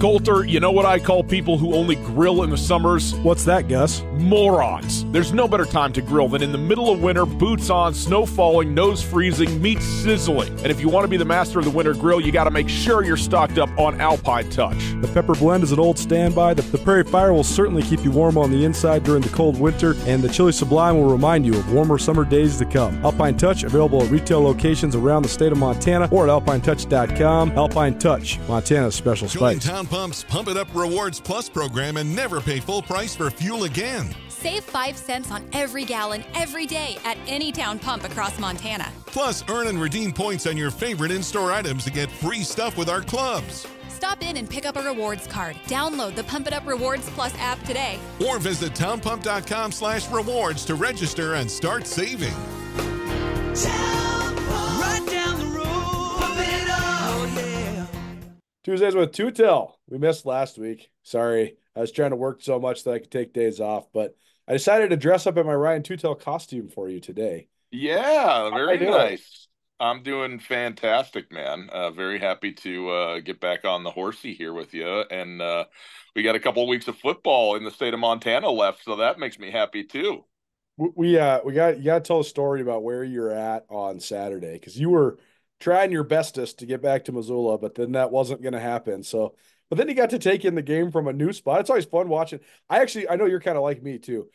Colter, you know what I call people who only grill in the summers? What's that, Gus? Morons. There's no better time to grill than in the middle of winter, boots on, snow falling, nose freezing, meat sizzling. And if you want to be the master of the winter grill, you got to make sure you're stocked up on Alpine Touch. The Pepper Blend is an old standby. The, the Prairie Fire will certainly keep you warm on the inside during the cold winter, and the Chili Sublime will remind you of warmer summer days to come. Alpine Touch, available at retail locations around the state of Montana or at alpinetouch.com. Alpine Touch, Montana's special Join spice. Town Pump's Pump It Up Rewards Plus program and never pay full price for fuel again. Save 5 cents on every gallon every day at any town pump across Montana. Plus, earn and redeem points on your favorite in store items to get free stuff with our clubs. Stop in and pick up a rewards card. Download the Pump It Up Rewards Plus app today. Or visit townpump.com slash rewards to register and start saving. Right down the Tuesdays with Tootell. We missed last week. Sorry. I was trying to work so much that I could take days off, but I decided to dress up in my Ryan Tootell costume for you today. Yeah, very nice. I'm doing fantastic, man. Uh, very happy to uh, get back on the horsey here with you. And uh, we got a couple of weeks of football in the state of Montana left, so that makes me happy too. We- We uh we got you got to tell a story about where you're at on Saturday because you were trying your bestest to get back to Missoula, but then that wasn't going to happen. So, but then you got to take in the game from a new spot. It's always fun watching. I actually I know you're kind of like me too.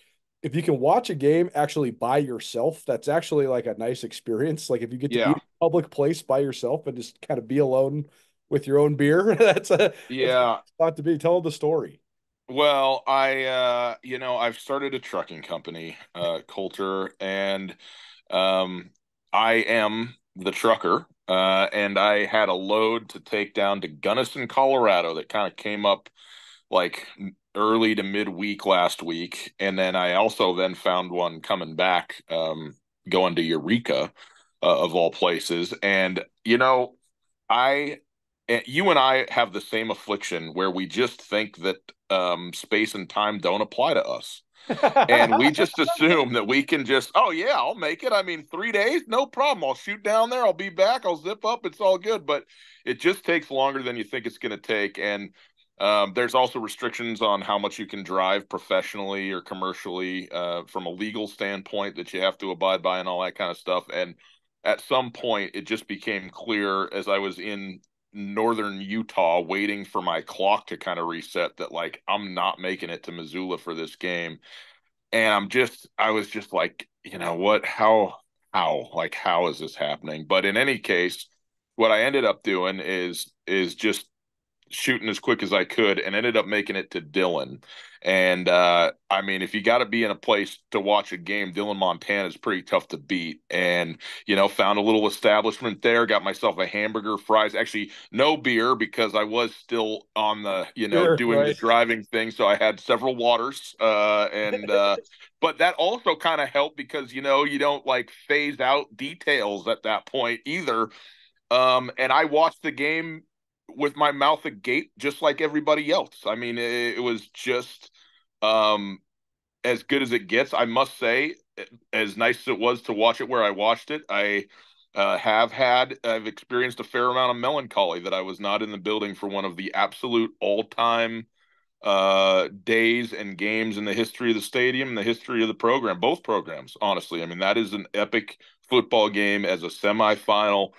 If you can watch a game actually by yourself, that's actually like a nice experience. Like if you get to Yeah. be in a public place by yourself and just kind of be alone with your own beer, that's a Yeah. spot to be. Tell the story. Well, I uh you know, I've started a trucking company, uh Colter, and um I am the trucker. Uh and I had a load to take down to Gunnison, Colorado that kind of came up like early to midweek last week. And then I also then found one coming back um going to Eureka uh, of all places. And you know, I and you and I have the same affliction where we just think that um, space and time don't apply to us. And we just assume that we can just, oh, yeah, I'll make it. I mean, three days, no problem. I'll shoot down there. I'll be back. I'll zip up. It's all good. But it just takes longer than you think it's going to take. And um, there's also restrictions on how much you can drive professionally or commercially uh, from a legal standpoint that you have to abide by and all that kind of stuff. And at some point, it just became clear as I was in northern Utah waiting for my clock to kind of reset that like I'm not making it to Missoula for this game. And I'm just I was just like, you know what, how how like how is this happening? But in any case, what I ended up doing is is just shooting as quick as I could and ended up making it to Dillon. And uh I mean if you got to be in a place to watch a game, Dillon, Montana is pretty tough to beat. And you know, found a little establishment there, got myself a hamburger, fries, actually no beer because I was still on the, you know, Sure, doing the driving thing, so I had several waters uh and uh but that also kind of helped because you know, you don't like phase out details at that point either. Um and I watched the game with my mouth agape just like everybody else. I mean, it, it was just um as good as it gets. I must say, as nice as it was to watch it where I watched it, I uh, have had I've experienced a fair amount of melancholy that I was not in the building for one of the absolute all-time uh days and games in the history of the stadium the history of the program both programs honestly i mean that is an epic football game as a semifinal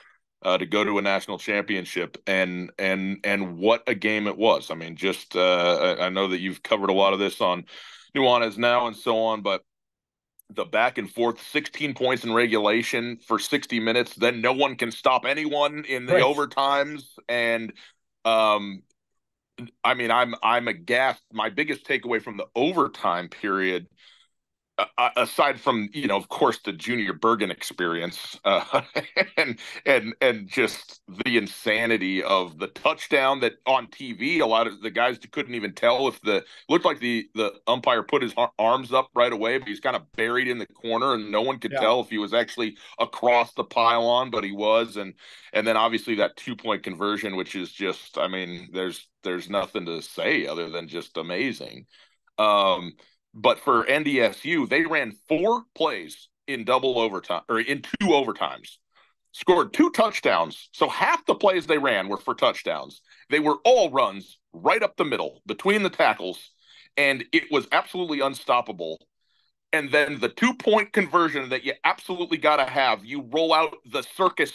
uh, to go to a national championship and and and what a game it was i mean just uh I, I know that you've covered a lot of this on nuanez now and so on but the back and forth 16 points in regulation for 60 minutes then no one can stop anyone in the Right. overtimes and um I mean, I'm I'm aghast. My biggest takeaway from the overtime period, uh, aside from you know, of course, the Junior Bergen experience, uh, and and and just the insanity of the touchdown that on TV, a lot of the guys couldn't even tell if the looked like the the umpire put his arms up right away, but he's kind of buried in the corner, and no one could Yeah. tell if he was actually across the pylon, but he was, and and then obviously that two point conversion, which is just, I mean, there's there's nothing to say other than just amazing. Um, but for NDSU, they ran four plays in double overtime or in two overtimes, scored two touchdowns. So half the plays they ran were for touchdowns, They were all runs right up the middle between the tackles, and it was absolutely unstoppable. And then the two point conversion that you absolutely got to have, you roll out the circus,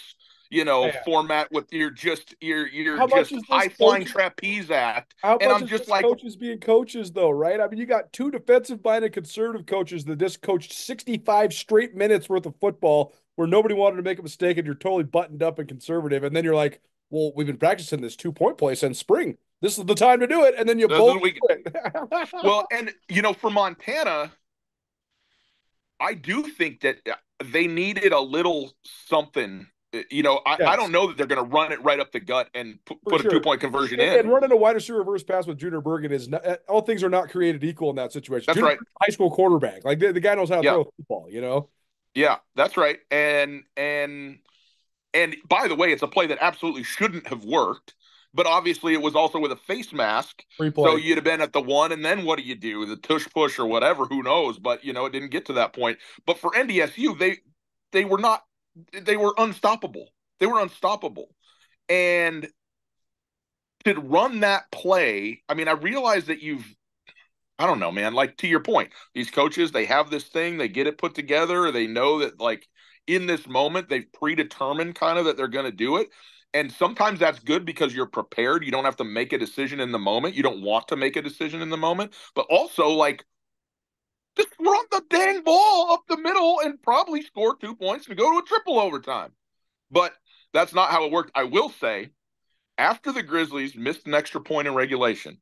you know, Yeah. format with your just your your How just high flying trapeze act. How And I'm just like- coaches being coaches though, right? I mean, you got two defensive minded conservative coaches that just coached 65 straight minutes worth of football where nobody wanted to make a mistake and you're totally buttoned up and conservative. And then you're like, well, we've been practicing this two point play since spring. This is the time to do it. And then you both we- well, and you know, for Montana, I do think that they needed a little something. Uh, You know, I, I don't know that they're going to run it right up the gut and For put sure. a two point conversion and, and running a wide receiver reverse pass with Junior Bergen is not, uh, all things are not created equal in that situation. That's Junior right. High school quarterback. Like the, the guy knows how to Yeah. throw football, you know? Yeah, that's right. And and and by the way, it's a play that absolutely shouldn't have worked. But obviously, it was also with a face mask, Free play. so you'd have been at the one, and then what do you do? The tush push or whatever? Who knows? But you know, it didn't get to that point. But for NDSU, they they were not they were unstoppable. They were unstoppable, and to run that play. I mean, I realize that you've I don't know, man. Like to your point, these coaches, they have this thing, they get it put together, they know that like in this moment they've predetermined kind of that they're going to do it. And sometimes that's good because you're prepared. You don't have to make a decision in the moment. You don't want to make a decision in the moment, but also like just run the dang ball up the middle and probably score two points to go to a triple overtime. But that's not how it worked. I will say, after the Grizzlies missed an extra point in regulation,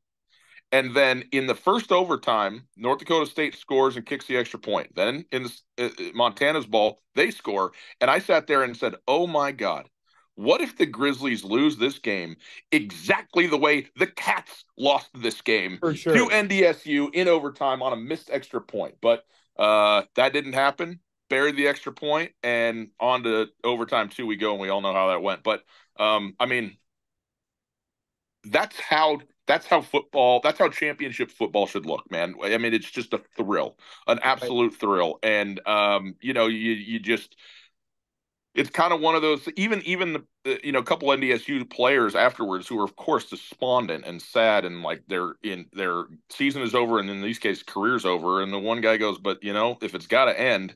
and then in the first overtime, North Dakota State scores and kicks the extra point. Then in the, uh, Montana's ball, they score. And I sat there and said, Oh my God, what if the Grizzlies lose this game exactly the way the Cats lost this game For sure. to NDSU in overtime on a missed extra point? But uh, that didn't happen. Buried the extra point and on to overtime two we go, and we all know how that went. But um, I mean, that's how that's how football that's how championship football should look man i mean it's just a thrill an absolute thrill and um you know you you just it's kind of one of those even even the you know a couple ndsu players afterwards who are of course despondent and sad and like they're in their season is over and in these cases career's over and the one guy goes but you know if it's got to end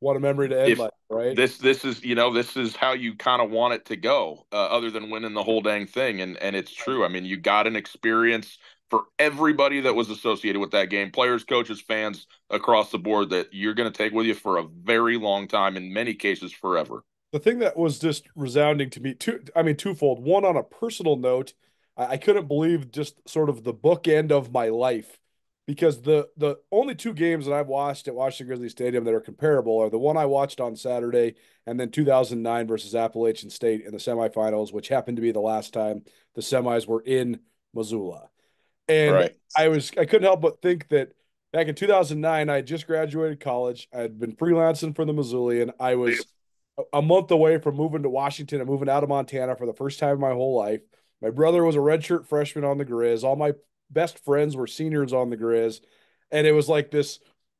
What a memory to end like, right? this this is you know this is how you kind of want it to go uh, other than winning the whole dang thing and and it's true i mean you got an experience for everybody that was associated with that game players coaches fans across the board that you're going to take with you for a very long time in many cases forever. The thing that was just resounding to me two i mean twofold. One on a personal note I, I couldn't believe just sort of the bookend of my life because the the only two games that i've watched at washington grizzly stadium that are comparable are the one i watched on saturday and then 2009 versus appalachian state in the semifinals which happened to be the last time the semis were in missoula. And Right. i was i couldn't help but think that back in 2009 i had just graduated college i had been freelancing for the missoulian i was a month away from moving to Washington and moving out of Montana for the first time in my whole life. My brother was a redshirt freshman on the Griz. All my best friends were seniors on the Griz. And it was like this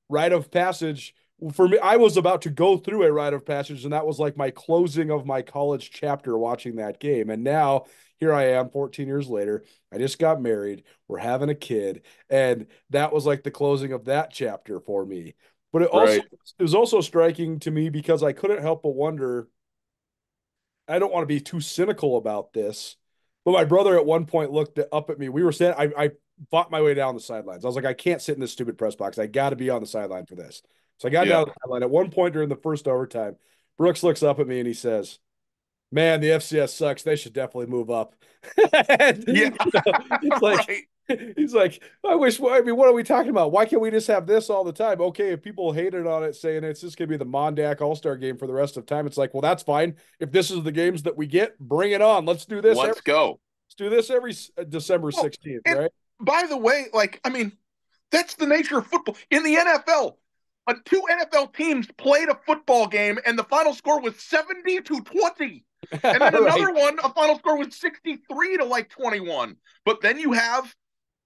rite of passage. For me, I was about to go through a rite of passage, and that was like my closing of my college chapter watching that game. And now here I am 14 years later. I just got married. We're having a kid. And that was like the closing of that chapter for me. But it also Right. it was also striking to me because I couldn't help but wonder. I don't want to be too cynical about this, but my brother at one point looked up at me. We were standing. I, I fought my way down the sidelines. I was like, I can't sit in this stupid press box. I got to be on the sideline for this. So I got Yeah. down the sideline. At one point during the first overtime, Brooks looks up at me and he says, "Man, the FCS sucks. They should definitely move up." And, yeah it's like right He's like, I wish. I mean, what are we talking about? Why can't we just have this all the time? Okay, if people hated on it, saying it's just gonna be the Mondak All Star game for the rest of time, it's like, well, that's fine. If this is the games that we get, bring it on. Let's do this. let's every, go let's do this every uh, December sixteenth, right? by the way like i mean that's the nature of football in the nfl uh, two nfl teams played a football game and the final score was 70 to 20 and then Right. another one, a final score was 63 to like 21. But then you have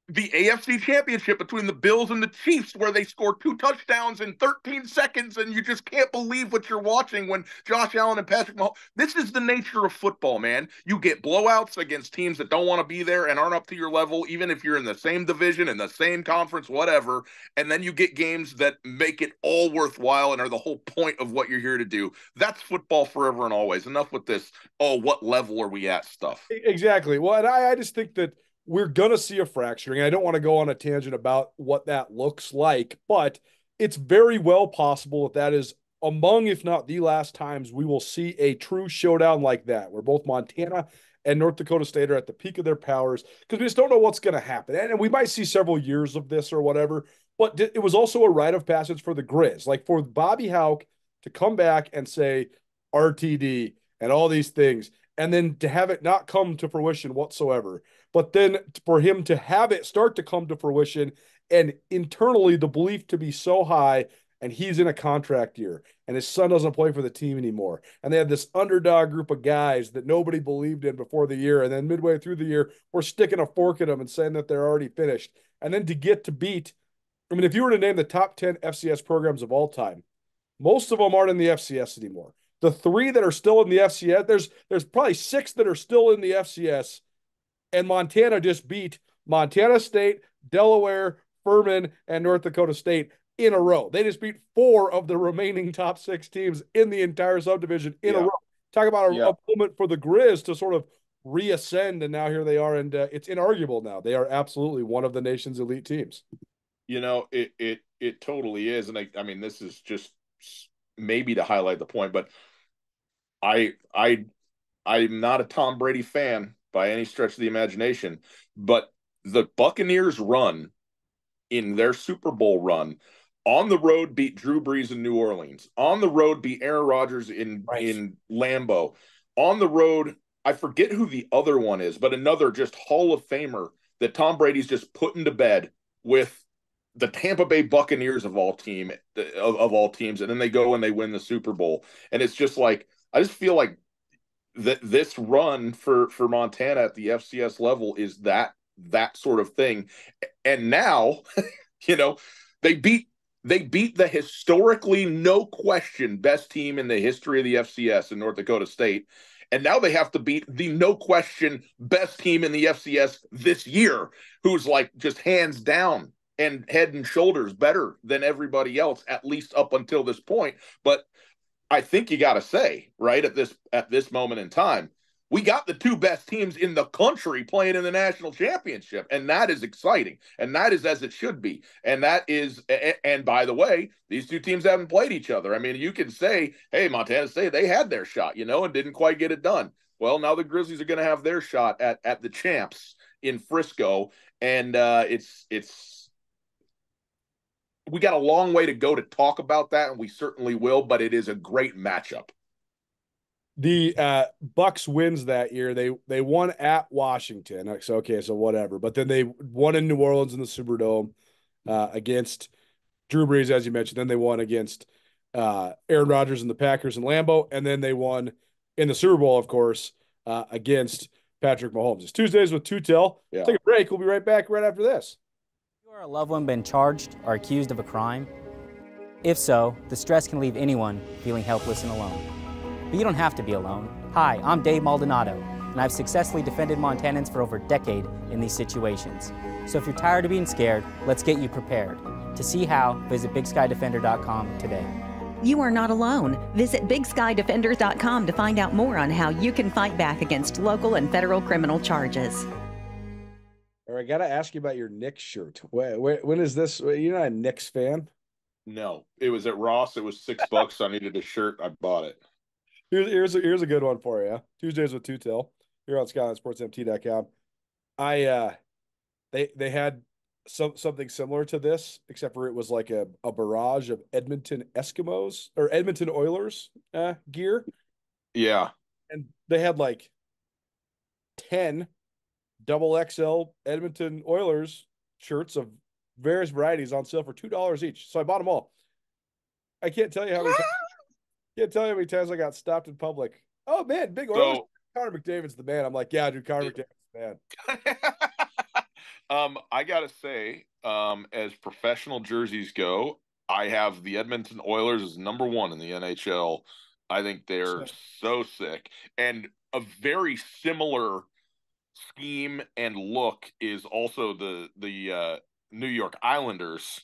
the AFC championship between the Bills and the Chiefs, where they scored two touchdowns in 13 seconds, and you just can't believe what you're watching when Josh Allen and Patrick Mahomes. This is the nature of football, man. You get blowouts against teams that don't want to be there and aren't up to your level, even if you're in the same division, in the same conference, whatever. And then you get games that make it all worthwhile and are the whole point of what you're here to do. That's football forever and always. Enough with this, oh, what level are we at stuff. Exactly. Well, and I, I just think that we're going to see a fracturing. I don't want to go on a tangent about what that looks like, but it's very well possible that that is among, if not the last times, we will see a true showdown like that, where both Montana and North Dakota State are at the peak of their powers because we just don't know what's going to happen. And we might see several years of this or whatever, but it was also a rite of passage for the Griz. Like for Bobby Hauck to come back and say RTD and all these things, and then to have it not come to fruition whatsoever. But then for him to have it start to come to fruition and internally the belief to be so high and he's in a contract year and his son doesn't play for the team anymore. And they have this underdog group of guys that nobody believed in before the year. And then midway through the year we're sticking a fork at them and saying that they're already finished. And then to get to beat i mean if you were to name the top 10 fcs programs of all time most of them aren't in the fcs anymore. The three that are still in the fcs there's there's probably six that are still in the fcs and Montana just beat Montana State, Delaware, Furman, and North Dakota State in a row. They just beat four of the remaining top six teams in the entire subdivision in yeah. a row. Talk about a, yeah. moment for the Griz to sort of reascend, and now here they are, and uh, it's inarguable now. They are absolutely one of the nation's elite teams. You know, it it it totally is, and I, I mean, this is just maybe to highlight the point, but I I I'm not a Tom Brady fan by any stretch of the imagination. But the Buccaneers run in their Super Bowl run on the road beat Drew Brees in New Orleans. On the road beat Aaron Rodgers in right. in Lambeau. On the road, I forget who the other one is, but another just Hall of Famer that Tom Brady's just putting to bed with the Tampa Bay Buccaneers of all team of, of all teams, and then they go and they win the Super Bowl. And it's just like I just feel like that this run for for Montana at the FCS level is that that sort of thing. And now, you know, they beat they beat the historically no question best team in the history of the FCS in North Dakota State. And now they have to beat the no question best team in the FCS this year, who's like just hands down and head and shoulders better than everybody else, at least up until this point. But I think you got to say right at this at this moment in time, we got the two best teams in the country playing in the national championship, and that is exciting, and that is as it should be, and that is. And by the way, these two teams haven't played each other. I mean, you can say, "Hey, Montana State, they had their shot, you know, and didn't quite get it done." Well, now the Grizzlies are going to have their shot at at the champs in Frisco, and uh, it's it's we got a long way to go to talk about that, and we certainly will. But it is a great matchup. The uh, Bucks wins that year. They they won at Washington. So okay, so whatever. But then they won in New Orleans in the Superdome uh, against Drew Brees, as you mentioned. Then they won against uh, Aaron Rodgers and the Packers and Lambeau, and then they won in the Super Bowl, of course, uh, against Patrick Mahomes. It's Tuesdays with Tootell. Yeah. Take a break. We'll be right back right after this a loved one been charged or accused of a crime? If so, the stress can leave anyone feeling helpless and alone. But you don't have to be alone. Hi, I'm Dave Maldonado, and I've successfully defended Montanans for over a decade in these situations. So if you're tired of being scared, let's get you prepared. To see how, visit BigSkyDefender.com today. You are not alone. Visit BigSkyDefender.com to find out more on how you can fight back against local and federal criminal charges. Or I got to ask you about your Knicks shirt. When, when is this? You're not a Knicks fan? No, it was at Ross. It was six bucks. I needed a shirt. I bought it. Here's here's a, here's a good one for you. Tuesdays with Tootell here on SkylineSportsMT.com. I uh, they they had some something similar to this, except for it was like a, a barrage of Edmonton Eskimos or Edmonton Oilers uh, gear. Yeah, and they had like ten double XL Edmonton Oilers shirts of various varieties on sale for two dollars each. So I bought them all. I can't tell you how many. times, can't tell you how many times I got stopped in public. Oh man, big Oilers. So, Connor McDavid's the man. I'm like, yeah, dude, Connor McDavid's the man. Um, I gotta say, um, as professional jerseys go, I have the Edmonton Oilers as number one in the NHL. I think they're Sick. so sick. And a very similar scheme and look is also the the uh, New York Islanders,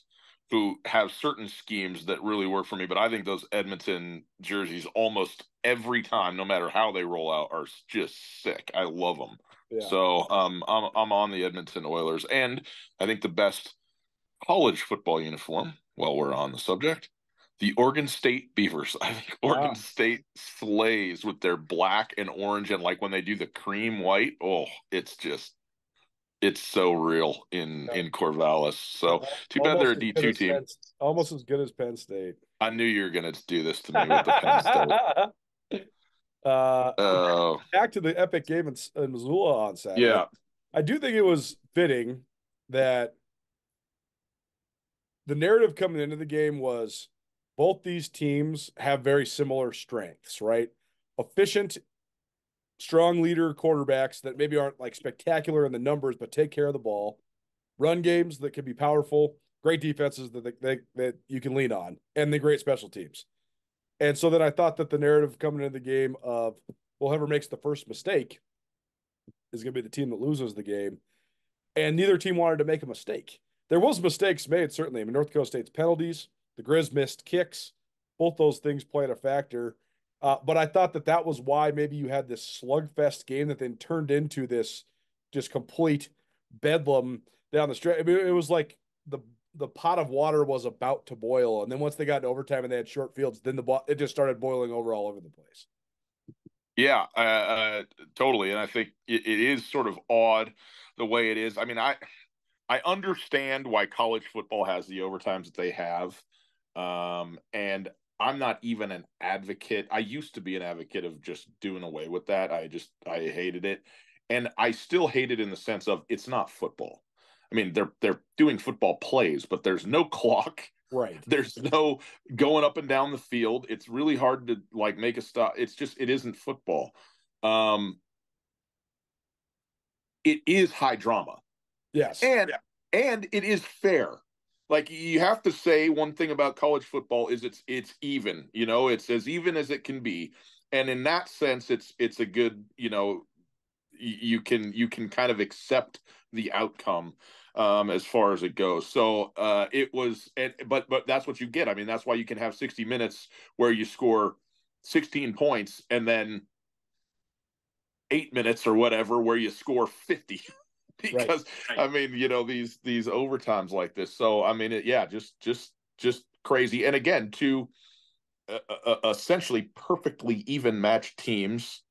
who have certain schemes that really work for me. But I think those Edmonton jerseys almost every time, no matter how they roll out, are just sick. I love them. Yeah. So um, I'm I'm on the Edmonton Oilers, and I think the best college football uniform. While we're on the subject, the Oregon State Beavers. I think Oregon Wow. State slays with their black and orange, and like when they do the cream white, oh, it's just it's so real in Yeah. in Corvallis. So too bad they're a Almost D two team. Penn- almost as good as Penn State. I knew you were gonna do this to me with the Penn State. uh, Oh back to the epic game in, in Missoula on Saturday. yeah, I do think it was fitting that the narrative coming into the game was both these teams have very similar strengths, right? Efficient, strong leader quarterbacks that maybe aren't like spectacular in the numbers, but take care of the ball. Run games that can be powerful, great defenses that that, that you can lean on, and the great special teams. And so then I thought that the narrative coming into the game of well, whoever makes the first mistake is going to be the team that loses the game. And neither team wanted to make a mistake. There was mistakes made, certainly. I mean, North Dakota State's penalties, the Griz missed kicks, both those things played a factor. Uh, but I thought that that was why maybe you had this slugfest game that then turned into this just complete bedlam down the stretch. I mean, it was like the the pot of water was about to boil, and then once they got to overtime and they had short fields, then the bo- it just started boiling over all over the place. Yeah, uh, uh, totally. And I think it, it is sort of odd the way it is. I mean, I I understand why college football has the overtimes that they have, um, and I'm not even an advocate. I used to be an advocate of just doing away with that. I just I hated it, and I still hate it in the sense of it's not football. I mean, they're they're doing football plays, but there's no clock. Right. There's no going up and down the field. It's really hard to like make a stop. It's just it isn't football. Um it is high drama. Yes. And and it is fair. Like you have to say one thing about college football is it's it's even, you know, it's as even as it can be. And in that sense it's it's a good, you know, you can you can kind of accept the outcome um as far as it goes. So uh it was but but that's what you get. I mean that's why you can have 60 minutes where you score 16 points and then eight minutes or whatever where you score 50 because i mean you know these these overtimes like this. So i mean it, yeah just just just crazy. And again two uh, uh, essentially perfectly even matched teams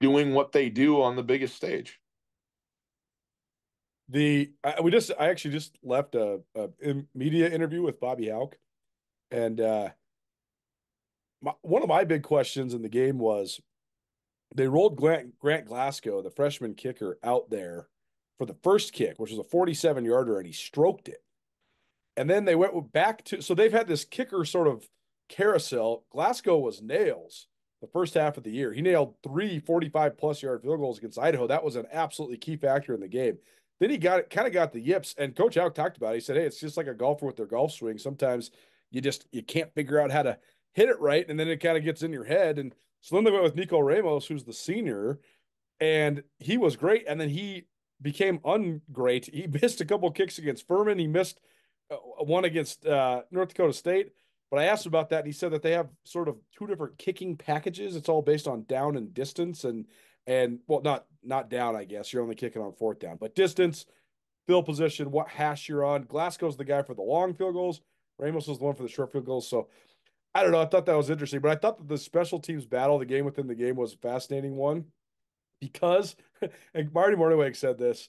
doing what they do on the biggest stage. The I, we just I actually just left a, a media interview with Bobby Hauck, and uh, my, one of my big questions in the game was they rolled Grant, Grant Glasgow, the freshman kicker, out there for the first kick, which was a 47 yarder, and he stroked it. And then they went back to so they've had this kicker sort of carousel. Glasgow was nails the first half of the year. He nailed three 45 plus yard field goals against Idaho. That was an absolutely key factor in the game. Then he got it, kind of got the yips, and Coach Hauck talked about it. He said, "Hey, it's just like a golfer with their golf swing. Sometimes you just you can't figure out how to hit it right, and then it kind of gets in your head." And so then they went with Nico Ramos, who's the senior, and he was great. And then he became ungreat. He missed a couple kicks against Furman. He missed uh, one against uh, North Dakota State. But I asked him about that, and he said that they have sort of two different kicking packages. It's all based on down and distance, and and well, not not down. I guess you're only kicking on fourth down, but distance, field position, what hash you're on. Glasgow's the guy for the long field goals. Ramos is the one for the short field goals. So I don't know. I thought that was interesting, but I thought that the special teams battle, the game within the game, was a fascinating one because, and Marty Mornhinweg said this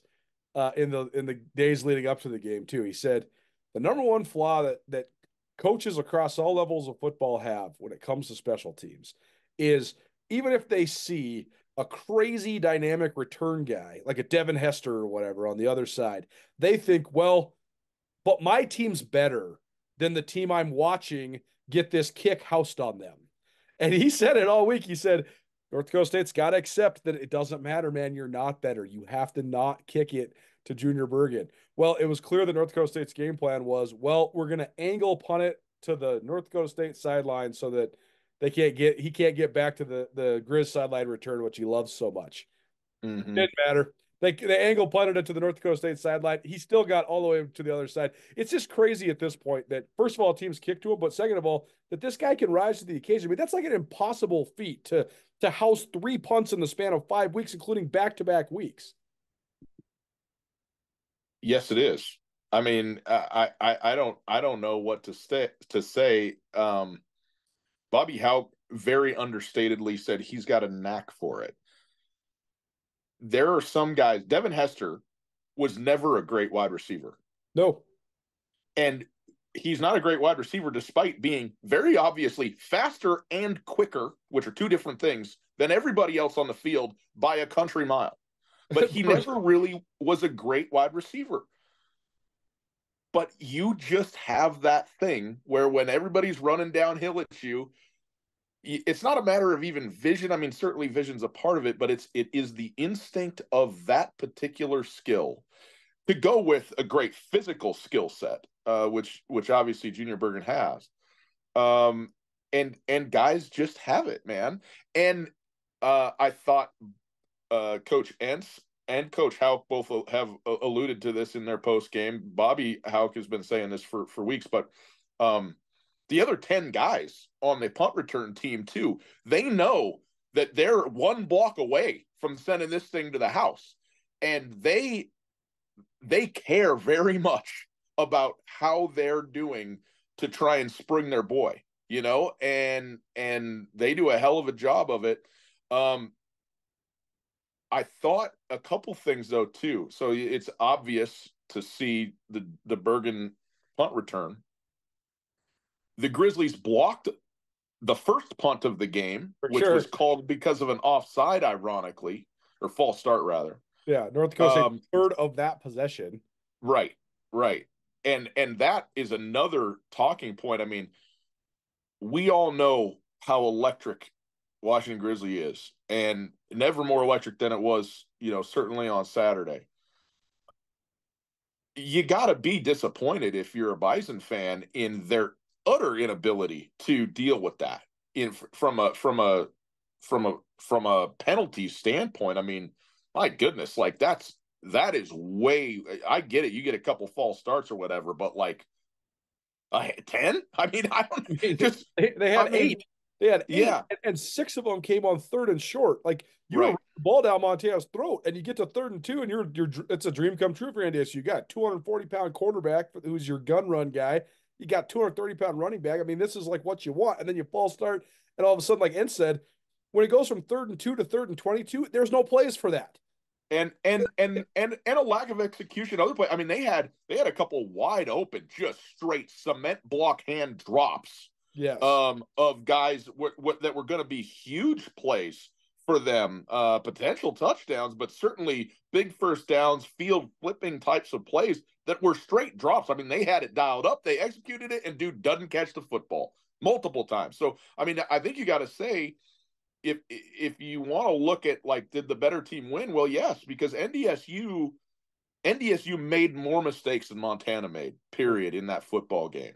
uh, in the in the days leading up to the game too. He said the number one flaw that that coaches across all levels of football have when it comes to special teams is even if they see a crazy dynamic return guy like a Devin Hester or whatever on the other side, they think, well, but my team's better than the team I'm watching get this kick housed on them. And he said it all week. He said, North Dakota State's got to accept that it doesn't matter, man. You're not better. You have to not kick it to Junior Bergen. Well, it was clear that North Dakota State's game plan was, well, we're going to angle punt it to the North Dakota State sideline so that they can't get he can't get back to the the Griz sideline return, which he loves so much. Mhm. Didn't matter. They they angle punted it to the North Dakota State sideline. He still got all the way to the other side. It's just crazy at this point that first of all teams kick to him, but second of all that this guy can rise to the occasion. I mean that's like an impossible feat to to house three punts in the span of five weeks, including back to back weeks. Yes, it is. I mean, I, I I don't I don't know what to say to say. Um, Bobby Howe very understatedly said he's got a knack for it. There are some guys. Devin Hester was never a great wide receiver, No, and he's not a great wide receiver despite being very obviously faster and quicker, which are two different things, than everybody else on the field by a country mile. But he never really was a great wide receiver. But you just have that thing where when everybody's running downhill at you, it's not a matter of even vision. I mean, certainly vision's a part of it, but it's it is the instinct of that particular skill to go with a great physical skill set, uh, which which obviously Junior Bergen has. Um, and and guys just have it, man. And uh, I thought uh, Coach Entz and Coach Hauck both have alluded to this in their post game. Bobby Hauck has been saying this for for weeks, but um, the other ten guys on the punt return team too, they know that they're one block away from sending this thing to the house, and they they care very much about how they're doing to try and spring their boy, you know, and and they do a hell of a job of it. Um, I thought a couple things though too. So it's obvious to see the the Bergen punt return. The Grizzlies blocked the first punt of the game, For which sure. was called because of an offside, ironically, or false start rather. yeah, North Dakota Um, third of that possession. Right, right. And and that is another talking point. I mean, we all know how electric Washington Grizzly is, and never more electric than it was, you know, certainly on Saturday. You got to be disappointed if you're a Bison fan in their utter inability to deal with that in from a from a from a from a penalty standpoint. I mean, my goodness, like that's that is way I get it. You get a couple false starts or whatever, but like I ten? I mean, I don't mean just They, they had I mean, eight. They had eight, yeah. and, and six of them came on third and short. Like you Right. the ball down Montana's throat, and you get to third and two, and you're you're it's a dream come true for NDSU. You got 240 pound quarterback who's your gun run guy. You got 230 pound running back. I mean, this is like what you want, and then you false start, and all of a sudden, like Entz said, when it goes from third and two to third and 22, there's no plays for that. and and and and and a lack of execution. Other play, I mean, they had they had a couple wide open, just straight cement block hand drops Yes. um, of guys w- w- that were going to be huge plays for them, uh, potential touchdowns, but certainly big first downs, field flipping types of plays that were straight drops. I mean, they had it dialed up, they executed it, and dude doesn't catch the football multiple times. So, I mean, I think you got to say. If if you want to look at like did the better team win? Well, yes, because NDSU NDSU made more mistakes than Montana made. Period in that football game.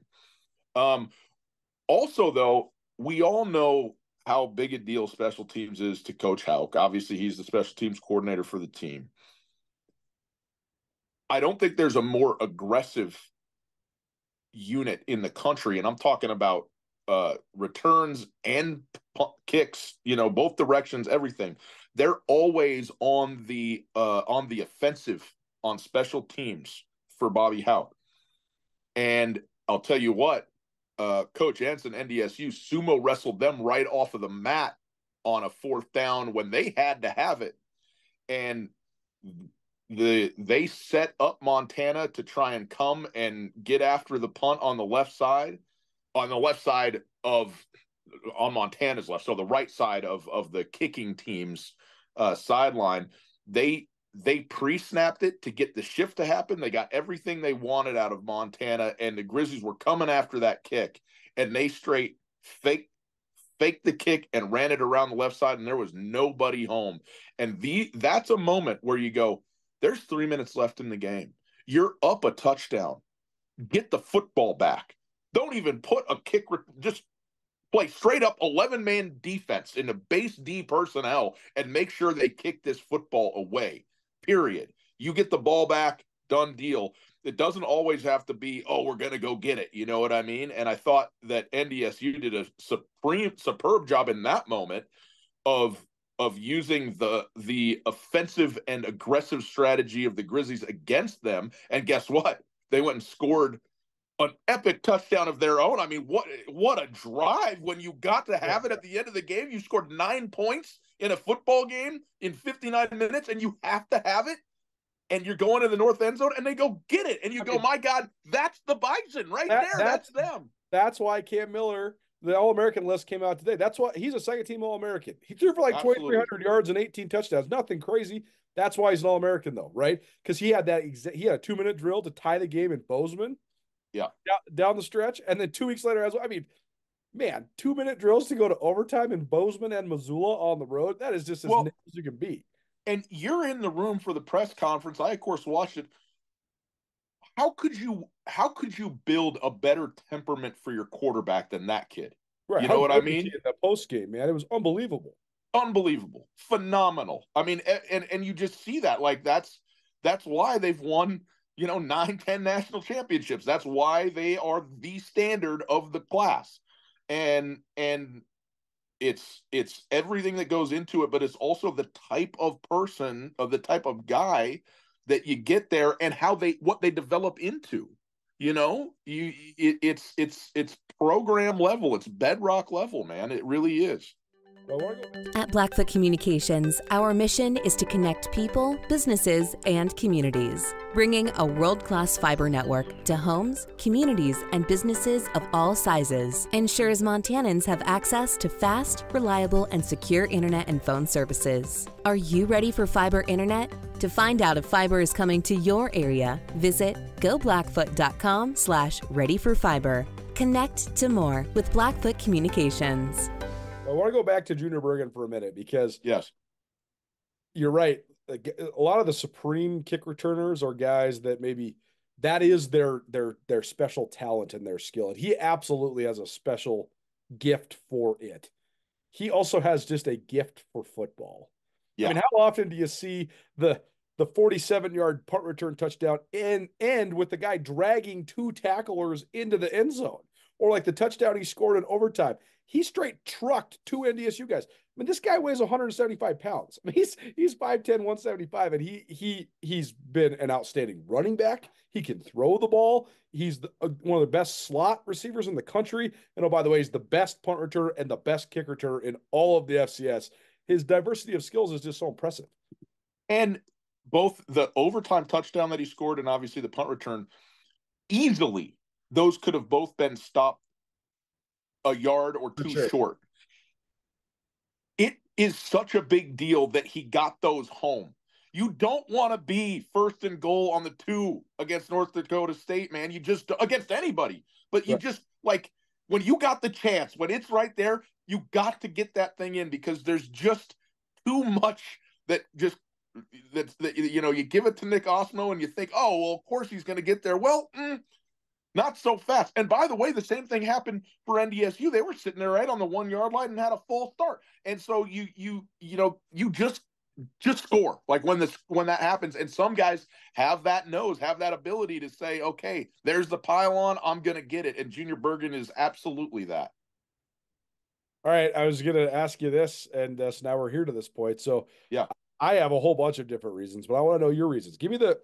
Um, also, though, we all know how big a deal special teams is to Coach Hauck. Obviously, he's the special teams coordinator for the team. I don't think there's a more aggressive unit in the country, and I'm talking about uh, returns and kicks. You know, both directions, everything. They're always on the uh, on the offensive on special teams for Bobby Howe. And I'll tell you what, uh, Coach Anson, NDSU, sumo wrestled them right off of the mat on a fourth down when they had to have it. And the they set up Montana to try and come and get after the punt on the left side, on the left side of on Montana's left, so the right side of of the kicking team's uh, sideline. They they pre-snapped it to get the shift to happen. They got everything they wanted out of Montana, and the Grizzlies were coming after that kick, and they straight fake faked the kick and ran it around the left side, and there was nobody home. And the that's a moment where you go, There's three minutes left in the game. You're up a touchdown. Get the football back. Don't even put a kick. Just play straight up 11 man defense in the base D personnel and make sure they kick this football away. Period. You get the ball back, done deal. It doesn't always have to be, oh, we're going to go get it. You know what I mean? And I thought that NDSU did a supreme, superb job in that moment of of using the the offensive and aggressive strategy of the Grizzlies against them. And guess what? They went and scored an epic touchdown of their own. I mean, what what a drive when you got to have it at the end of the game. You scored nine points in a football game in 59 minutes, and you have to have it. And you're going to the north end zone, and they go get it, and you go, "My God, that's the Bison right that, there. That's, that's them." That's why Cam Miller the All American list came out today. That's why he's a second team All American. He threw for like 2,300 yards and 18 touchdowns. Nothing crazy. That's why he's an All American, though, right? Because he had that exa- he had a two minute drill to tie the game in Bozeman. Yeah, down, down the stretch, and then two weeks later, as well. I mean, man, two minute drills to go to overtime in Bozeman and Missoula on the road. That is just as well, as you can be. And you're in the room for the press conference. I of course watched it how could you how could you build a better temperament for your quarterback than that kid? Right. You know how what I mean? In that post game, man, it was unbelievable. Unbelievable. Phenomenal. I mean, and and you just see that like that's that's why they've won, you know, nine, ten national championships. That's why they are the standard of the class. And and it's it's everything that goes into it, but it's also the type of person of the type of guy that you get there and how they what they develop into you know? You it, it's it's it's program level. It's bedrock level man. It really is at Blackfoot Communications, our mission is to connect people, businesses, and communities, bringing a world class fiber network to homes, communities, and businesses of all sizes ensures Montanans have access to fast, reliable, and secure internet and phone services. Are you ready for fiber internet? To find out if fiber is coming to your area, visit goblackfoot.com slash ready for fiber. Connect to more with Blackfoot Communications. I want to go back to Junior Bergen for a minute because yes, you're right. A lot of the supreme kick returners are guys that maybe that is their their their special talent and their skill, and he absolutely has a special gift for it. He also has just a gift for football. Yeah. I mean, how often do you see the the 47 yard punt return touchdown and end with the guy dragging two tacklers into the end zone? or like the touchdown he scored in overtime. He straight trucked two NDSU guys. I mean, this guy weighs 175 pounds. I mean, he's he's 5'10, 175, and he he he's been an outstanding running back. He can throw the ball. He's the, uh, one of the best slot receivers in the country. And oh, by the way, he's the best punt returner and the best kick returner in all of the FCS. His diversity of skills is just so impressive. And both the overtime touchdown that he scored and obviously the punt return easily those could have both been stopped a yard or two sure. short. It is such a big deal that he got those home. You don't want to be first and goal on the two against North Dakota State, man. You just against anybody, but you right. just like when you got the chance, when it's right there, you got to get that thing in because there's just too much that just that's that you know you give it to Nick Ostmo and you think, oh well, of course he's going to get there. Well, mm, not so fast. And by the way, the same thing happened for NDSU. They were sitting there right on the one yard line and had a full start. And so you you you know you just just score like when this when that happens. And some guys have that nose, have that ability to say, okay, there's the pylon, I'm gonna get it. And Junior Bergen is absolutely that. All right, I was gonna ask you this, and uh, so now we're here to this point. So yeah, I have a whole bunch of different reasons, but I want to know your reasons. Give me the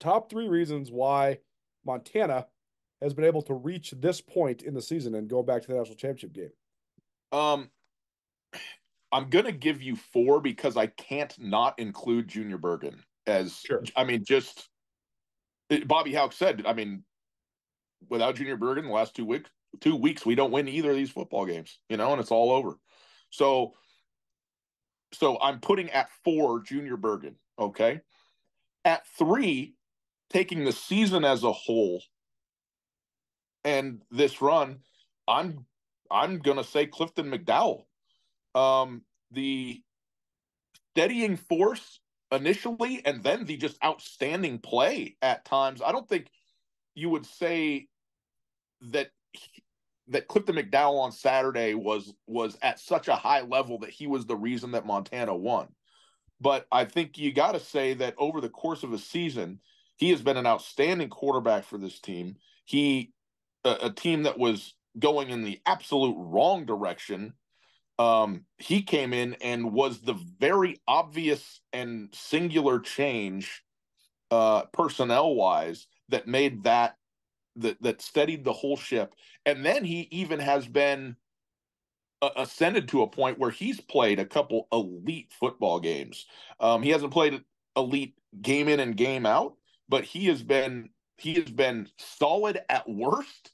top three reasons why Montana has been able to reach this point in the season and go back to the national championship game? Um, I'm gonna give you four because I can't not include Junior Bergen as. Sure. I mean, just Bobby Hauck said. I mean, without Junior Bergen, the last two weeks, two weeks, we don't win either of these football games. You know, and it's all over. So, so I'm putting at four Junior Bergen. Okay, at three, taking the season as a whole and this run, I'm I'm gonna say Clifton McDowell. Um, the steadying force initially and then the just outstanding play at times. I don't think you would say that that Clifton McDowell on Saturday was was at such a high level that he was the reason that Montana won. But I think you got to say that over the course of a season, he has been an outstanding quarterback for this team. He a, a team that was going in the absolute wrong direction. Um, he came in and was the very obvious and singular change uh, personnel wise that made that that that steadied the whole ship. And then he even has been uh, ascended to a point where he's played a couple elite football games. Um, he hasn't played elite game in and game out, but he has been he has been solid at worst,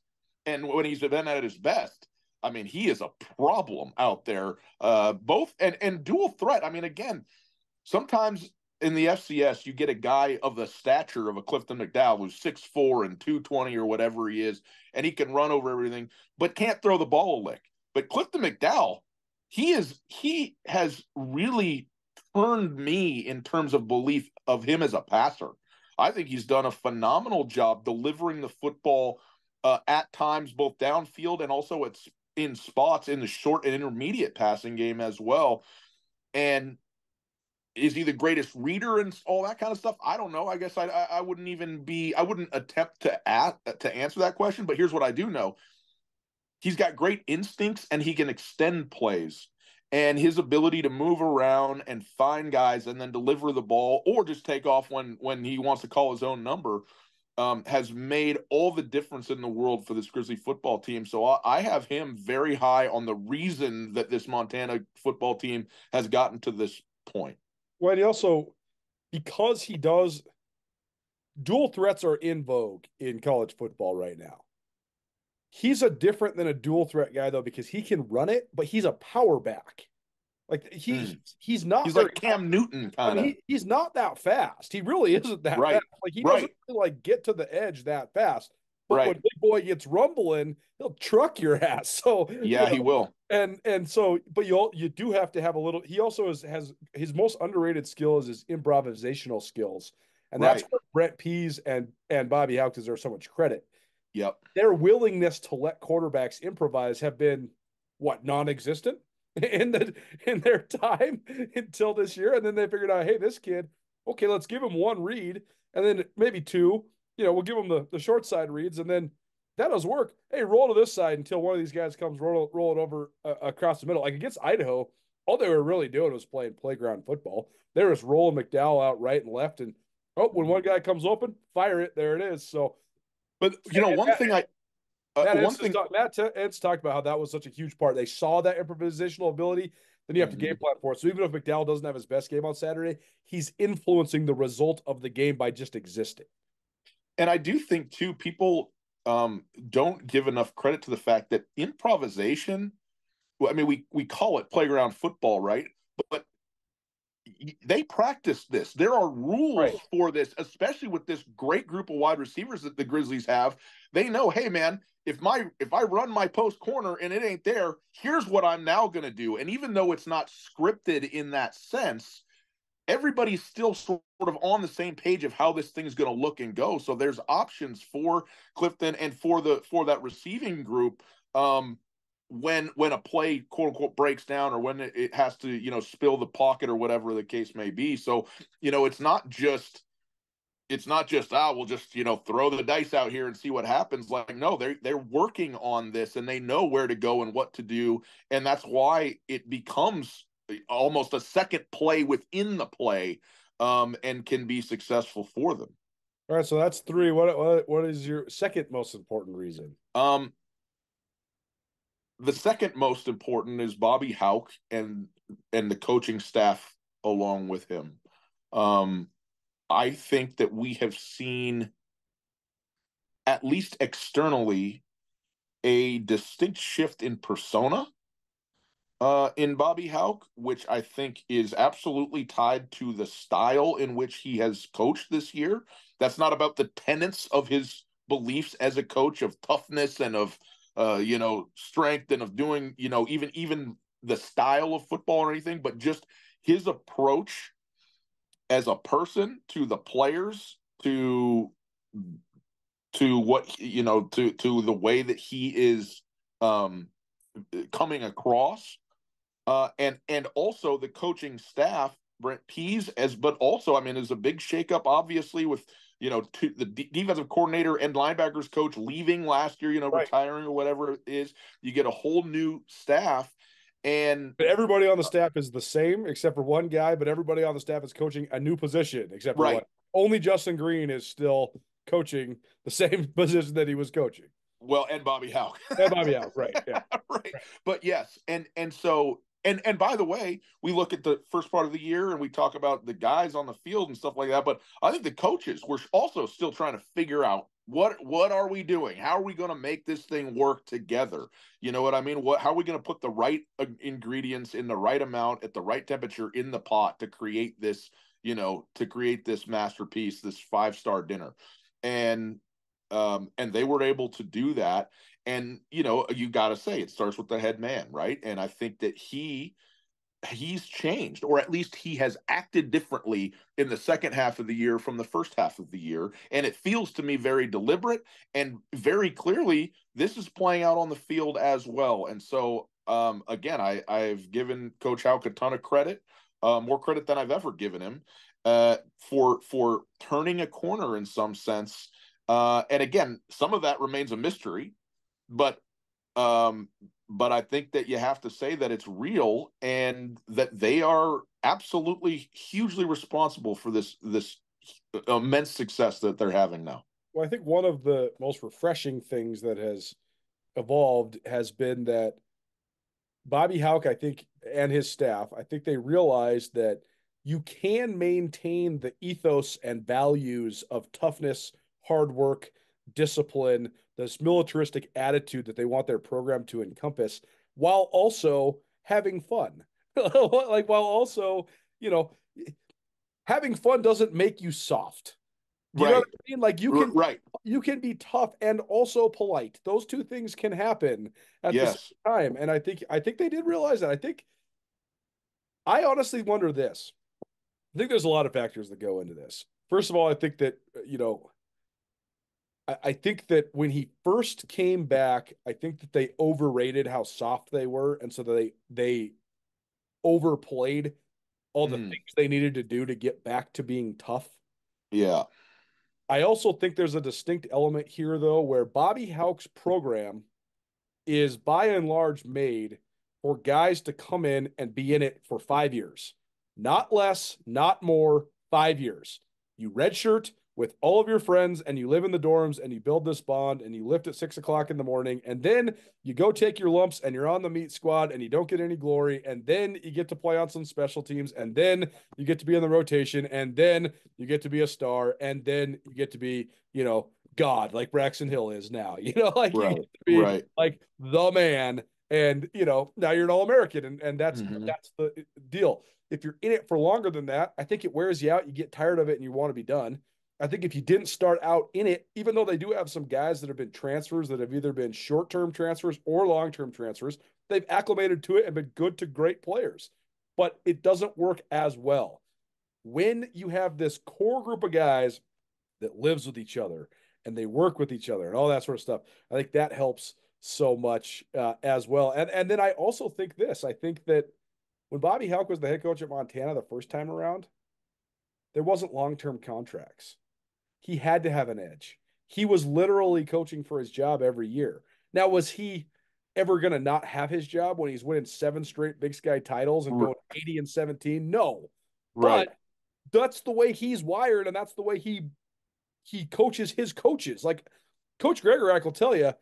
and when he's been at his best, I mean, he is a problem out there. Uh, both and and dual threat. I mean, again, sometimes in the FCS, you get a guy of the stature of a Clifton McDowell who's six four and 220 or whatever he is, and he can run over everything, but can't throw the ball a lick. But Clifton McDowell, he is he has really turned me in terms of belief of him as a passer. I think he's done a phenomenal job delivering the football uh, at times, both downfield and also it's in spots in the short and intermediate passing game as well. And is he the greatest reader and all that kind of stuff? I don't know. I guess I I wouldn't even be I wouldn't attempt to ask, to answer that question. But here's what I do know: he's got great instincts and he can extend plays. And his ability to move around and find guys and then deliver the ball or just take off when when he wants to call his own number um, has made all the difference in the world for this Grizzly football team. So I, I have him very high on the reason that this Montana football team has gotten to this point. Well, he also, because he does, dual threats are in vogue in college football right now. He's a different than a dual threat guy though because he can run it, but he's a power back. Like he mm. he's not. He's like Cam. Newton kind of. I mean, he, he's not that fast. He really isn't that right. fast. Like he doesn't really like get to the edge that fast. But right. when big boy gets rumbling, he'll truck your ass. So yeah, you know, he will. And and so, but you all, you do have to have a little. He also is, has his most underrated skill is his improvisational skills, and that's right. where Brent Pease and and Bobby Hauck deserve so much credit. Yep, their willingness to let quarterbacks improvise have been what non-existent in the in their time until this year, and then they figured out, hey, this kid, okay, let's give him one read, and then maybe two. You know, we'll give him the the short side reads, and then that does work. Hey, roll to this side until one of these guys comes roll roll it over uh, across the middle. Like against Idaho, all they were really doing was playing playground football. They were just rolling McDowell out right and left, and oh, when one guy comes open, fire it. There it is. So, but you know, one thing I uh, Matt, one thing talk, Matt Entz talked about how that was such a huge part. They saw that improvisational ability. Then you have mm-hmm. to game plan for it. So even if McDowell doesn't have his best game on Saturday, he's influencing the result of the game by just existing. And I do think too, people um, don't give enough credit to the fact that improvisation. Well, I mean, we we call it playground football, right? But they practice this. There are rules right. for this, especially with this great group of wide receivers that the Grizzlies have. They know, hey man, if my if I run my post corner and it ain't there, here's what I'm now going to do. And even though it's not scripted in that sense, everybody's still sort of on the same page of how this thing's going to look and go. So there's options for Clifton and for the for that receiving group um when when a play quote unquote breaks down or when it, it has to, you know, spill the pocket or whatever the case may be. So, you know, it's not just it's not just ah we'll just you know throw the dice out here and see what happens. Like no they're they're working on this and they know where to go and what to do. And that's why it becomes almost a second play within the play um and can be successful for them. All right so that's three. What what, what is your second most important reason? Um the second most important is Bobby Hauck and and the coaching staff along with him um I think that we have seen, at least externally, a distinct shift in persona uh, in Bobby Hauck, which I think is absolutely tied to the style in which he has coached this year. That's not about the tenets of his beliefs as a coach of toughness and of uh, you know strength and of doing you know even even the style of football or anything, but just his approach as a person to the players to to what you know to to the way that he is um coming across uh and and also the coaching staff Brent Pease as but also I mean there's a big shakeup obviously with you know two, the defensive coordinator and linebackers coach leaving last year you know Right. retiring or whatever it is you get a whole new staff and But everybody on the staff is the same except for one guy, but everybody on the staff is coaching a new position except for Right. one. Only Justin Green is still coaching the same position that he was coaching. well and Bobby Hauck And Bobby out, right? Yeah. right. But yes, and and so and and by the way, we look at the first part of the year and we talk about the guys on the field and stuff like that. But I think the coaches were also still trying to figure out what what are we doing? How are we going to make this thing work together? You know what I mean? What how are we going to put the right ingredients in the right amount at the right temperature in the pot to create this? You know, to create this masterpiece, this five star dinner, and um, and they were able to do that and you know you got to say it starts with the head man right? And i think that he he's changed or at least he has acted differently in the second half of the year from the first half of the year. And it feels to me very deliberate and very clearly this is playing out on the field as well. And so um again i i've given coach Hauck a ton of credit uh, more credit than i've ever given him uh for for turning a corner in some sense. Uh and again some of that remains a mystery but um but I think that you have to say that it's real and that they are absolutely hugely responsible for this this immense success that they're having now. Well, I think one of the most refreshing things that has evolved has been that Bobby Hauck, I think, and his staff, I think they realized that you can maintain the ethos and values of toughness, hard work, discipline, this militaristic attitude that they want their program to encompass, while also having fun. like while also, you know, having fun doesn't make you soft. You know Right. what I mean? Like you can right. you can be tough and also polite. Those two things can happen at the same time. And I think I think they did realize that. I think I honestly wonder this. I think there's a lot of factors that go into this. First of all, I think that you know, I, I think that when he first came back, I think that they overrated how soft they were, and so they they overplayed all the Mm. things they needed to do to get back to being tough. Yeah. I also think there's a distinct element here, though, where Bobby Hauck's program is by and large made for guys to come in and be in it for five years, not less, not more, five years. You redshirt with all of your friends and you live in the dorms and you build this bond and you lift at six o'clock in the morning and then you go take your lumps and you're on the meat squad and you don't get any glory and then you get to play on some special teams and then you get to be in the rotation and then you get to be a star and then you get to be you know god like braxton hill is now you know like you Right, get to be right. like the man and you know now you're an all-american and, and that's Mhm. that's the deal if you're in it for longer than that i think it wears you out you get tired of it and you want to be done i think if you didn't start out in it even though they do have some guys that have been transfers that have either been short-term transfers or long-term transfers they've acclimated to it and been good to great players but it doesn't work as well when you have this core group of guys that lives with each other and they work with each other and all that sort of stuff. I think that helps so much uh, as well. And and then I also think this. I think that when Bobby Hauck was the head coach at Montana the first time around, there wasn't long term contracts. He had to have an edge. He was literally coaching for his job every year. Now, was he ever going to not have his job when he's winning seven straight Big Sky titles and going 80 and 17? No. Right. But that's the way he's wired, and that's the way he he coaches his coaches. Like Coach Gregorak will tell you,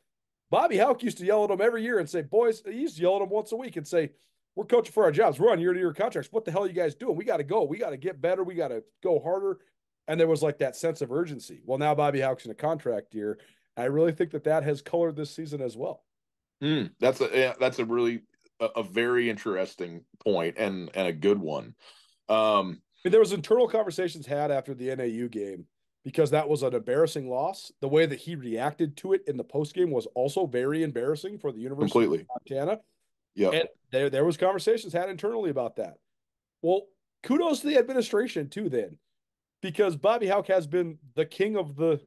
Bobby Hauck used to yell at him every year and say, "Boys," he used to yell at him once a week and say, "We're coaching for our jobs. We're on year-to-year contracts. What the hell are you guys doing? We got to go. We got to get better. We got to go harder." And there was like that sense of urgency. Well, now Bobby Hauck's in a contract year. I really think that that has colored this season as well. Mm, that's a yeah, that's a really a, a very interesting point and and a good one. Um, I mean, there was internal conversations had after the NAU game because that was an embarrassing loss. The way that he reacted to it in the post game was also very embarrassing for the University completely. of Montana. Yeah. And there, there was conversations had internally about that. Well, kudos to the administration too, then, because Bobby Hauck has been the king of the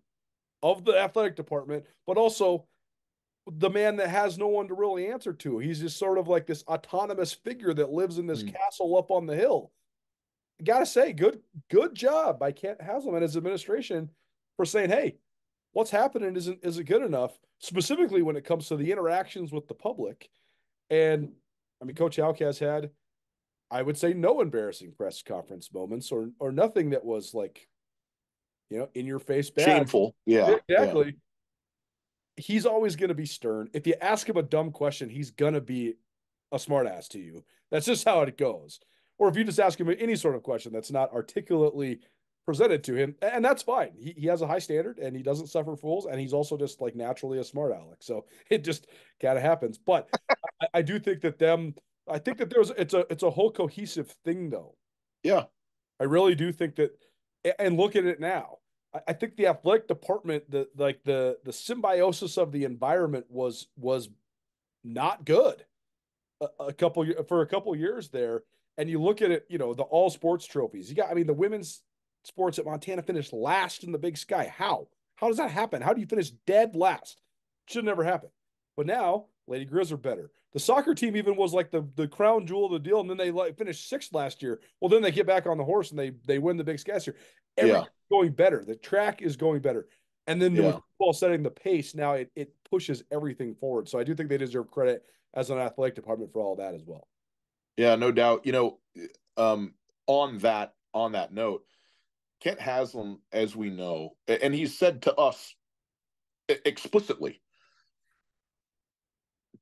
of the athletic department, but also the man that has no one to really answer to. He's just sort of like this autonomous figure that lives in this mm. castle up on the hill. Gotta say, good good job by Kent Haslam and his administration for saying, hey, what's happening isn't isn't good enough, specifically when it comes to the interactions with the public. And I mean, Coach Hauck has had, I would say, no embarrassing press conference moments or or nothing that was like, you know, in your face bad. Shameful. Yeah. Exactly. Yeah he's always going to be stern. If you ask him a dumb question, he's going to be a smartass to you. That's just how it goes. Or if you just ask him any sort of question that's not articulately presented to him, and that's fine. He, he has a high standard and he doesn't suffer fools, and he's also just like naturally a smart aleck. So it just kind of happens. But I, I do think that them, I think that there's it's a it's a whole cohesive thing though. Yeah. I really do think that and look at it now. I think the athletic department, the like the the symbiosis of the environment was was not good a, a couple for a couple years there. And you look at it, you know, the all sports trophies. You got, I mean, the women's sports at Montana finished last in the Big Sky. How? How does that happen? How do you finish dead last? Should never happen. But now Lady Grizz are better. The soccer team even was like the the crown jewel of the deal, and then they like finished sixth last year. Well, then they get back on the horse and they they win the Big Sky here. Everything's yeah. going better. The track is going better, and then yeah. football setting the pace now it it pushes everything forward. So I do think they deserve credit as an athletic department for all that as well. Yeah, no doubt. You know, um, on that on that note, Kent Haslam, as we know, and he said to us explicitly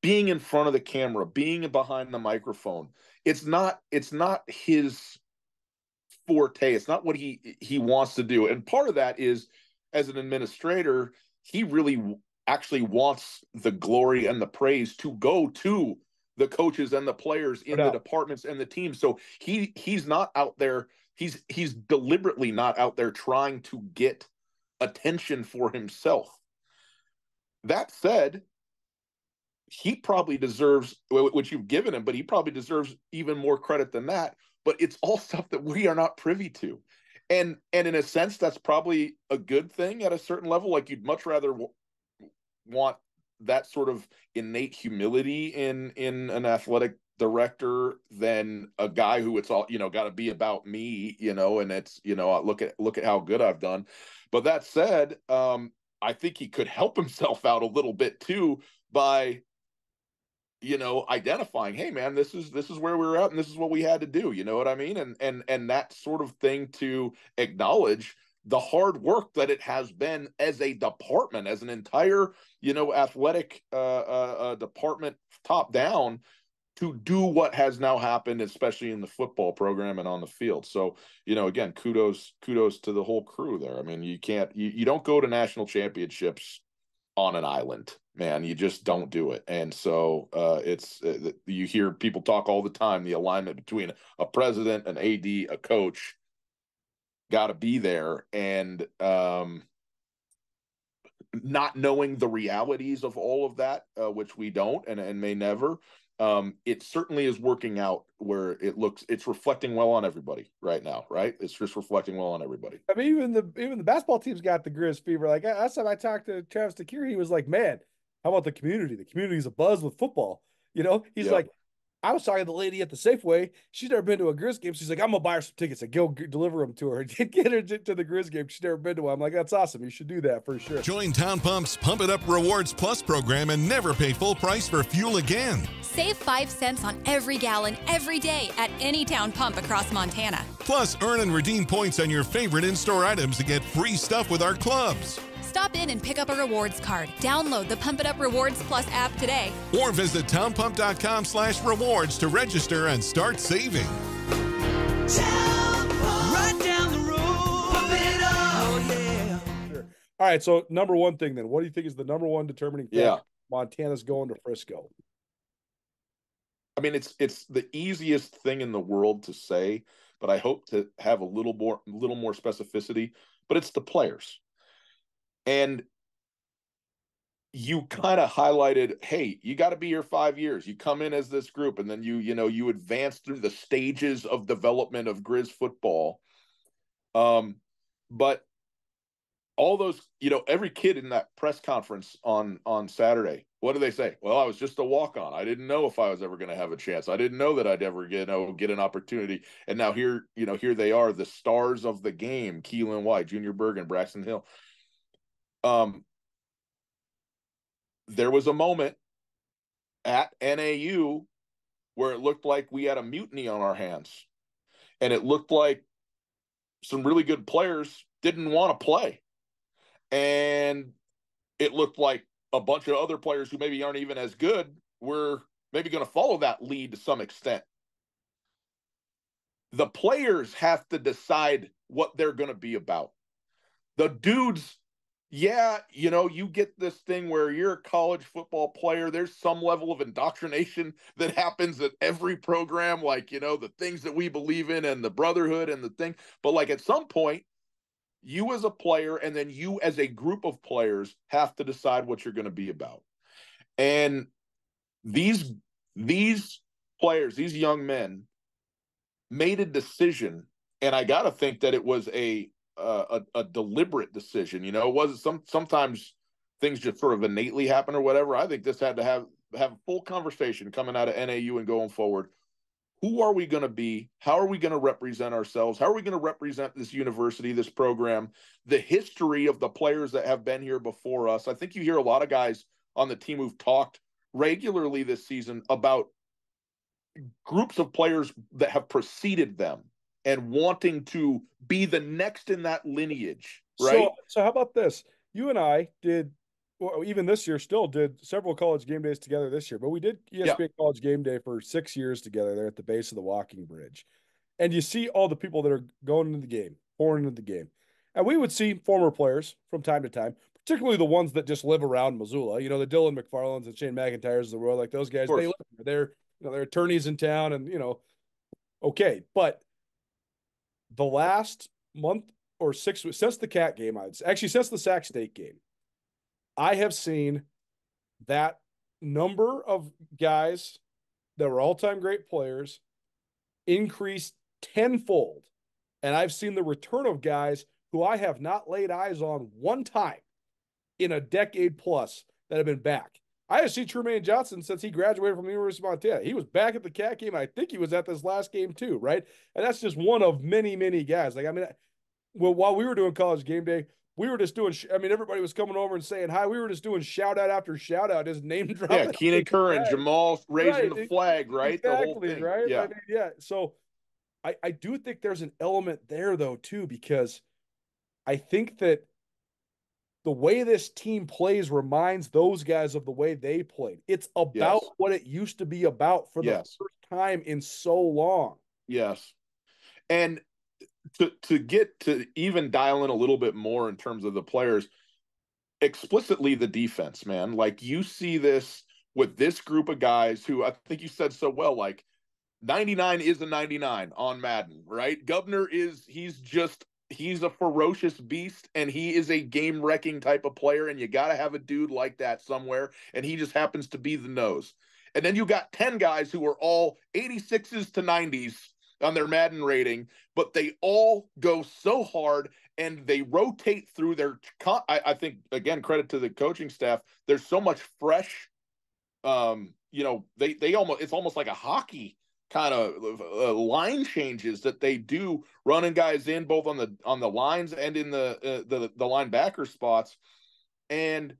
being in front of the camera, being behind the microphone. It's not it's not his forte. It's not what he he wants to do. And part of that is as an administrator, he really actually wants the glory and the praise to go to the coaches and the players in the departments and the teams. So he he's not out there he's he's deliberately not out there trying to get attention for himself. That said, he probably deserves which you've given him, but he probably deserves even more credit than that. But it's all stuff that we are not privy to, and and in a sense, that's probably a good thing at a certain level. Like you'd much rather w- want that sort of innate humility in in an athletic director than a guy who it's all you know got to be about me you know and it's you know look at look at how good i've done but that said um i think he could help himself out a little bit too by you know identifying hey man this is this is where we are at and this is what we had to do you know what i mean? And and and that sort of thing to acknowledge the hard work that it has been as a department as an entire you know athletic uh, uh, uh department top down to do what has now happened especially in the football program and on the field. So you know again kudos kudos to the whole crew there. I mean you can't you, you don't go to national championships on an island man you just don't do it and so uh, it's uh, you hear people talk all the time the alignment between a president an ad a coach got to be there and um, not knowing the realities of all of that uh, which we don't and, and may never um, it certainly is working out where it looks it's reflecting well on everybody right now, right? It's just reflecting well on everybody. I mean, even the even the basketball team's got the Grizz fever. Like last time I talked to Travis DeCuire, he was like, "Man, how about the community? The community's a buzz with football." You know, he's yeah. like, I was talking to the lady at the Safeway. She's never been to a Grizz game. She's like, I'm gonna buy her some tickets and go g- deliver them to her. Get her to the Grizz game. She's never been to one. I'm like, that's awesome. You should do that for sure. Join Town Pump's Pump It Up Rewards Plus program and never pay full price for fuel again. Save five cents on every gallon every day at any town pump across Montana. Plus, earn and redeem points on your favorite in-store items to get free stuff with our clubs. Stop in and pick up a rewards card. Download the Pump It Up Rewards Plus app today. Or visit townpump.com slash rewards to register and start saving. Right down the road. Pump it up. Oh, yeah. Sure. All right, so number one thing then, what do you think is the number one determining factor? Yeah. Montana's going to Frisco. I mean, it's it's the easiest thing in the world to say, but I hope to have a little more a little more specificity. But it's the players. And you kind of highlighted, hey, you got to be here five years. You come in as this group, and then you, you know, you advance through the stages of development of Grizz football. Um, but all those, you know, every kid in that press conference on on Saturday, what do they say? Well, I was just a walk on. I didn't know if I was ever going to have a chance. I didn't know that I'd ever get you know, get an opportunity. And now here, you know, here they are, the stars of the game: Keelan White, Junior Bergen, Braxton Hill. Um, there was a moment at NAU where it looked like we had a mutiny on our hands. And it looked like some really good players didn't want to play. And it looked like a bunch of other players who maybe aren't even as good were maybe going to follow that lead to some extent. The players have to decide what they're going to be about. The dudes yeah, you know, you get this thing where you're a college football player. There's some level of indoctrination that happens at every program, like, you know, the things that we believe in and the brotherhood and the thing. But like at some point, you as a player and then you as a group of players have to decide what you're going to be about. And these these players, these young men made a decision and I got to think that it was a a, a, deliberate decision. You know, it wasn't some sometimes things just sort of innately happen or whatever. I think this had to have have a full conversation coming out of NAU and going forward. Who are we going to be? How are we going to represent ourselves? How are we going to represent this university, this program, the history of the players that have been here before us? I think you hear a lot of guys on the team who've talked regularly this season about groups of players that have preceded them and wanting to be the next in that lineage, right? So, so how about this? You and I did, well, even this year, still did several college game days together this year, but we did ESPN yeah. College Game Day for six years together there at the base of the walking bridge. And you see all the people that are going into the game, pouring into the game. And we would see former players from time to time, particularly the ones that just live around Missoula. You know, the Dylan McFarlands and Shane McIntyres of the world, like those guys, they live, they're you know, they're attorneys in town and, you know, okay. But the last month or six since the cat game, I'd actually since the Sac State game, I have seen that number of guys that were all-time great players increase tenfold. And I've seen the return of guys who I have not laid eyes on one time in a decade plus that have been back. I have seen Trumaine Johnson since he graduated from the University of Montana. He was back at the cat game. I think he was at this last game too, right? And that's just one of many, many guys. Like, I mean, well, while we were doing college game day, we were just doing. I mean, everybody was coming over and saying hi. We were just doing shout out after shout out, just name dropping. Yeah, Keenan Curran, Jamal raising right. the flag, right? Exactly, right? Yeah, I mean, yeah. So, I I do think there's an element there though too because I think that the way this team plays reminds those guys of the way they played. It's about yes. what it used to be about for yes. the first time in so long. Yes. And to to get to even dial in a little bit more in terms of the players, explicitly the defense, man. Like you see this with this group of guys who I think you said so well, like 99 is a 99 on Madden, right? Governor is he's just he's a ferocious beast and he is a game wrecking type of player and you got to have a dude like that somewhere and he just happens to be the nose. And then you got 10 guys who are all 86s to 90s on their madden rating but they all go so hard and they rotate through their I, I think again credit to the coaching staff there's so much fresh um you know they they almost it's almost like a hockey kind of uh, line changes that they do running guys in both on the on the lines and in the uh, the the linebacker spots. And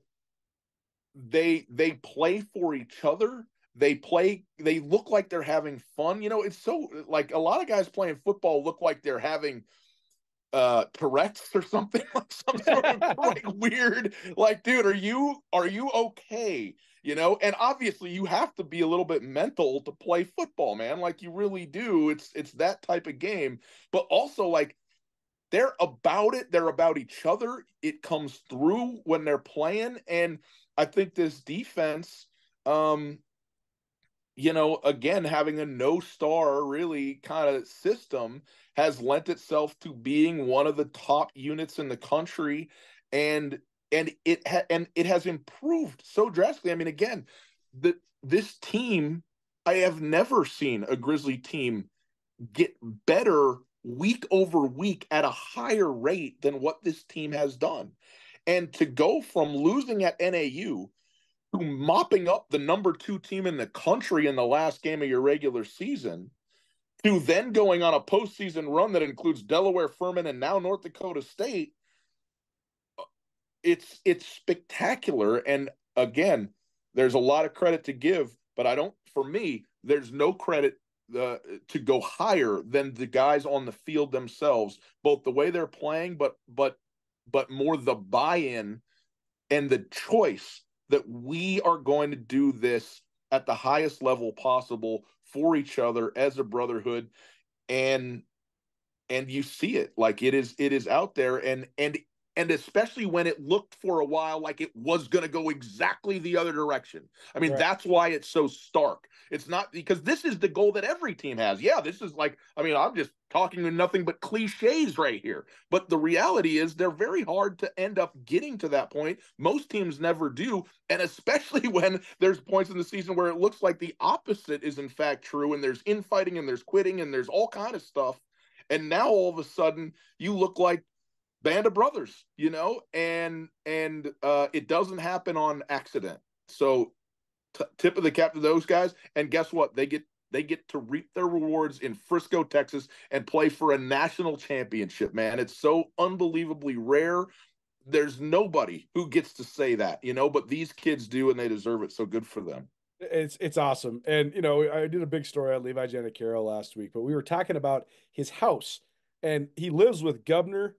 they they play for each other. They play they look like they're having fun. You know it's so like a lot of guys playing football look like they're having uh Tourette's or something like some sort of like weird like dude are you are you okay you know? And obviously you have to be a little bit mental to play football man. Like you really do. It's it's that type of game. But also like they're about it. They're about each other. It comes through when they're playing. And i think this defense um you know again having a no star really kind of system has lent itself to being one of the top units in the country. And and it ha- and it has improved so drastically. I mean, again, the this team, I have never seen a Grizzly team get better week over week at a higher rate than what this team has done. And to go from losing at NAU to mopping up the number two team in the country in the last game of your regular season to then going on a postseason run that includes Delaware Furman and now North Dakota State, it's it's spectacular. And again, there's a lot of credit to give, but I don't. For me, there's no credit uh, to go higher than the guys on the field themselves, both the way they're playing, but but but more the buy-in and the choice that we are going to do this at the highest level possible for each other as a brotherhood and and you see it like it is it is out there and and and especially when it looked for a while like it was going to go exactly the other direction. I mean, right. that's why it's so stark. It's not because this is the goal that every team has. Yeah, this is like, I mean, I'm just talking to nothing but cliches right here. But the reality is they're very hard to end up getting to that point. Most teams never do. And especially when there's points in the season where it looks like the opposite is in fact true and there's infighting and there's quitting and there's all kind of stuff. And now all of a sudden you look like band of brothers you know and and uh it doesn't happen on accident so t- tip of the cap to those guys and guess what they get they get to reap their rewards in Frisco, Texas, and play for a national championship, man. It's so unbelievably rare. There's nobody who gets to say that, you know, but these kids do and they deserve it. So good for them. It's it's awesome. And you know, I did a big story on Levi Janacaro last week, but we were talking about his house. And he lives with Governor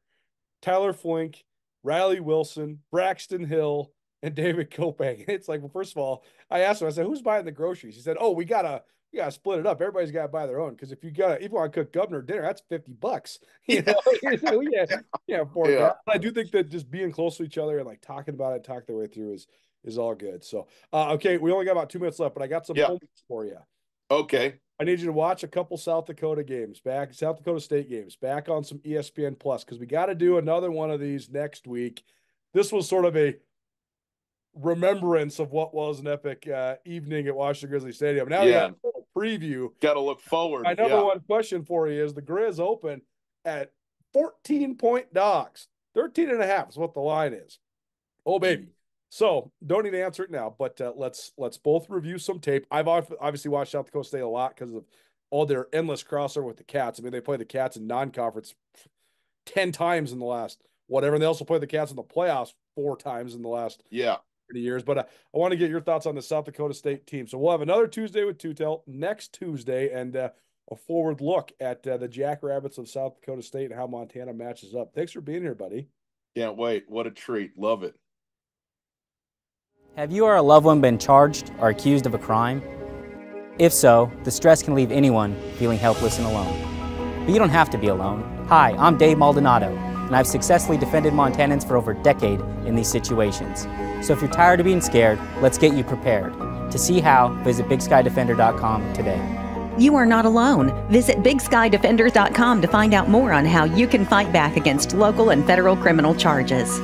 Tyler Flink, Riley Wilson, Braxton Hill, and David Kopang. It's like, well, first of all, I asked him, I said, who's buying the groceries? He said, oh, we gotta we gotta split it up. Everybody's gotta buy their own because if you got if you want to cook governor dinner, that's fifty bucks. You know, yeah, yeah, yeah. I do think that just being close to each other and like talking about it, talk their way through is is all good. So, uh, okay, we only got about two minutes left, but I got some yeah. for you. Okay. I need you to watch a couple South Dakota games back, South Dakota State games back on some ESPN Plus because we got to do another one of these next week. This was sort of a remembrance of what was an epic uh, evening at Washington Grizzly Stadium. Now yeah. we got a preview. Got to look forward. My number yeah. one question for you is the Grizz open at 14 point dogs. 13 and a half is what the line is. Oh, baby. So don't need to answer it now, but uh, let's let's both review some tape. I've obviously watched South Dakota State a lot because of all their endless crossover with the Cats. I mean, they play the Cats in non-conference ten times in the last whatever, and they also play the Cats in the playoffs four times in the last yeah years. But uh, I want to get your thoughts on the South Dakota State team. So we'll have another Tuesday with Tootell next Tuesday, and uh, a forward look at uh, the Jackrabbits of South Dakota State and how Montana matches up. Thanks for being here, buddy. Can't wait. What a treat. Love it. Have you or a loved one been charged or accused of a crime? If so, the stress can leave anyone feeling helpless and alone. But you don't have to be alone. Hi, I'm Dave Maldonado, and I've successfully defended Montanans for over a decade in these situations. So if you're tired of being scared, let's get you prepared. To see how, visit BigSkyDefender.com today. You are not alone. Visit BigSkyDefender.com to find out more on how you can fight back against local and federal criminal charges.